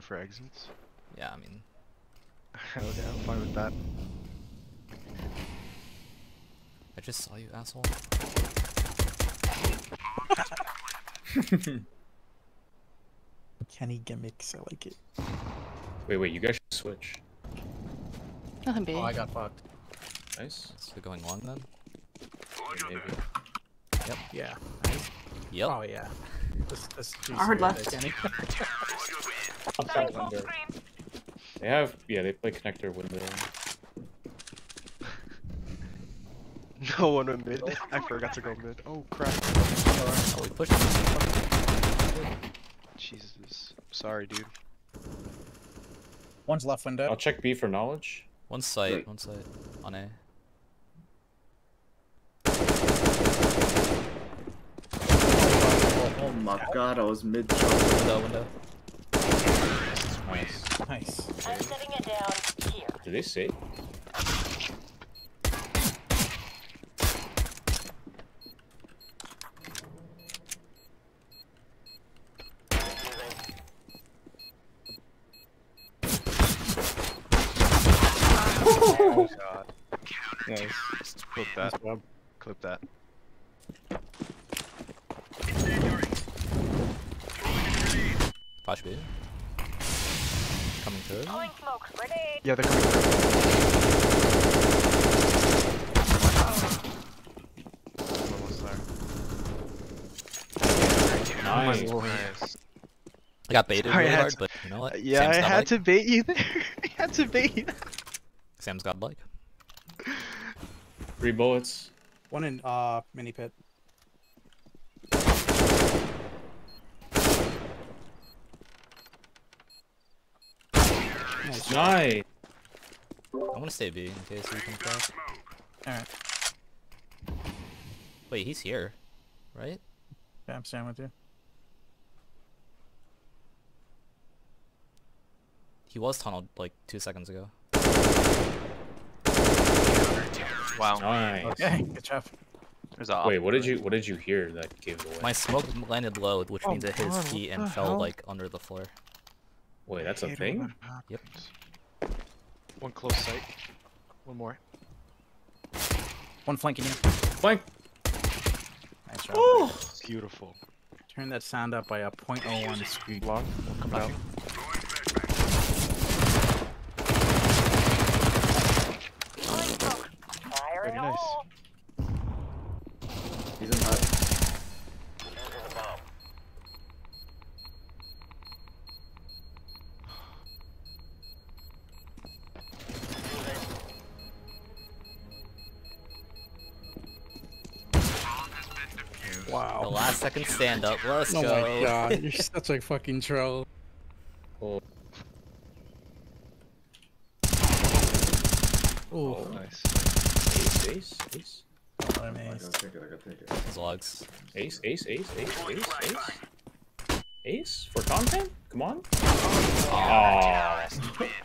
going for exits? Yeah, I mean, okay, I'm fine with that. I just saw you, asshole. Kenny gimmicks, I like it. Wait, wait, you guys should switch. Nothing big. Oh, I got fucked. Nice. Is it going long then? Maybe. Yeah. Yep. Oh yeah. This, this too Hard serious, left. Kenny. Outside window. They have, yeah, they play connector window. No one went mid. I forgot to go mid. Oh crap. Oh, we pushed. Jesus. Sorry, dude. One's left window. I'll check B for knowledge. One site, one site. On A. Oh my god, I was mid jump. Window, window. Nice. Nice. I'm setting it down here. Did they say? Oh god. Nice. Clip that. Clip that. Flash B. Coming through. Smoke. Yeah, they're coming through. Almost there. Nice. Nice. I got baited Sorry, really hard, to- but you know what? Yeah, Sam's I godlike. had to bait you there. I had to bait you. Sam's godlike. Three bullets. One in uh mini pit. Nice. Nice. I want to stay B in case we can crack. Alright. Wait, he's here, right? Yeah, I'm staying with you. He was tunneled like two seconds ago. Wow. Nice. Okay, good job. There's a Wait, what did you what did you hear that gave it away? My smoke landed low, which Oh means it hit his feet and fell hell? like under the floor. Wait, that's a thing? that happens. One close sight. One more. One flanking you. Flank. Nice job. Beautiful. Turn that sound up by a 0.01 speed. Long. One coming out. Throwing smoke. Very the nice. hole. He's in hut. The last second stand up. Let's Oh go. my god, you're such a fucking troll. Oh, Ooh, Nice. ace, ace, ace. Oh, what a I maze. gotta take it, I gotta take it. Those logs. Ace, ace, ace, ace, ace, ace. Ace for content? Come on. Oh. Aw. Aww.